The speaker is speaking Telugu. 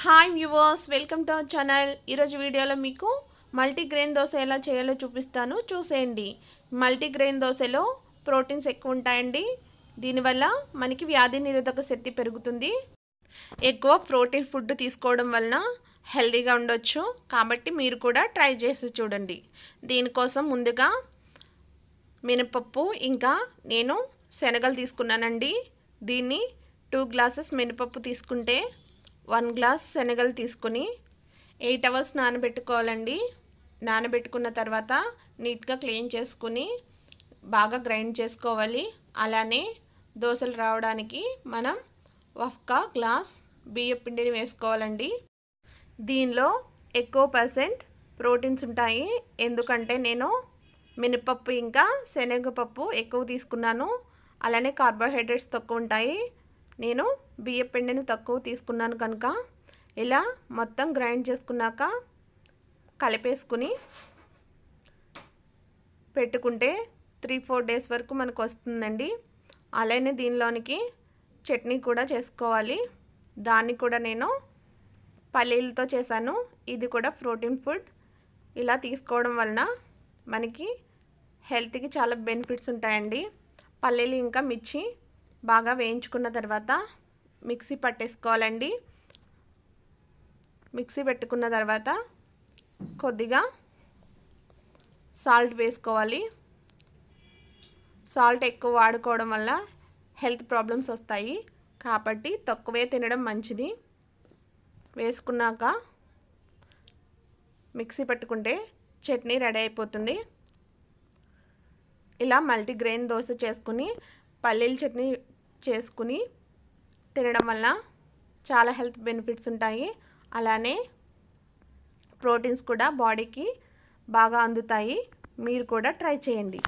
Hi viewers welcome to our channel ఈరోజు వీడియోలో మీకు మల్టీగ్రెయిన్ దోశ ఎలా చేయాలో చూపిస్తాను. చూసేయండి. మల్టీగ్రెయిన్ దోశలో ప్రోటీన్స్ ఎక్కువ ఉంటాయండి. దీనివల్ల మనకి వ్యాధి నిరోధక శక్తి పెరుగుతుంది. ఎక్కువ ప్రోటీన్ ఫుడ్ తీసుకోవడం వలన హెల్తీగా ఉండొచ్చు. కాబట్టి మీరు కూడా ట్రై చేసి చూడండి. దీనికోసం ముందుగా మినపప్పు ఇంకా నేను శనగలు తీసుకున్నానండి. దీన్ని టూ గ్లాసెస్ మినపప్పు తీసుకుంటే వన్ గ్లాస్ శనగలు తీసుకుని ఎయిట్ అవర్స్ నానబెట్టుకోవాలండి. నానబెట్టుకున్న తర్వాత నీట్గా క్లీన్ చేసుకుని బాగా గ్రైండ్ చేసుకోవాలి. అలానే దోశలు రావడానికి మనం ఒక్క గ్లాస్ బియ్య పిండిని వేసుకోవాలండి. దీనిలో ఎక్కువ పర్సెంట్ ప్రోటీన్స్ ఉంటాయి. ఎందుకంటే నేను మినపప్పు ఇంకా శనగపప్పు ఎక్కువ తీసుకున్నాను. అలానే కార్బోహైడ్రేట్స్ తక్కువ ఉంటాయి. నేను బియ్య పిండిని తక్కువ తీసుకున్నాను కనుక ఇలా మొత్తం గ్రైండ్ చేసుకున్నాక కలిపేసుకుని పెట్టుకుంటే త్రీ ఫోర్ డేస్ వరకు మనకు వస్తుందండి. అలానే దీనిలోనికి చట్నీ కూడా చేసుకోవాలి. దాన్ని కూడా నేను పల్లీలతో చేశాను. ఇది కూడా ప్రోటీన్ ఫుడ్ ఇలా తీసుకోవడం వలన మనకి హెల్త్కి చాలా బెనిఫిట్స్ ఉంటాయండి. పల్లీలు ఇంకా మిర్చి బాగా వేయించుకున్న తర్వాత మిక్సీ పట్టేసుకోవాలండి. మిక్సీ పెట్టుకున్న తర్వాత కొద్దిగా సాల్ట్ వేసుకోవాలి. సాల్ట్ ఎక్కువ వాడుకోవడం వల్ల హెల్త్ ప్రాబ్లమ్స్ వస్తాయి. కాబట్టి తక్కువే తినడం మంచిది. వేసుకున్నాక మిక్సీ పట్టుకుంటే చట్నీ రెడీ అయిపోతుంది. ఇలా మల్టీగ్రెయిన్ దోశ చేసుకుని పల్లీల చట్నీ చేసుకుని తినడం వల్ల చాలా హెల్త్ బెనిఫిట్స్ ఉంటాయి. అలానే ప్రోటీన్స్ కూడా బాడీకి బాగా అందుతాయి. మీరు కూడా ట్రై చేయండి.